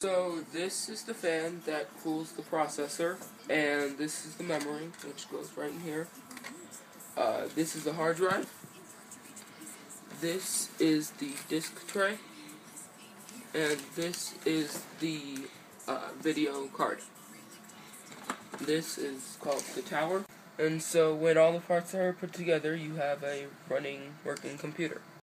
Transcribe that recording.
So this is the fan that cools the processor, and this is the memory, which goes right in here. Uh, this is the hard drive. This is the disk tray, and this is the uh, video card. This is called the tower. And so when all the parts are put together, you have a running, working computer.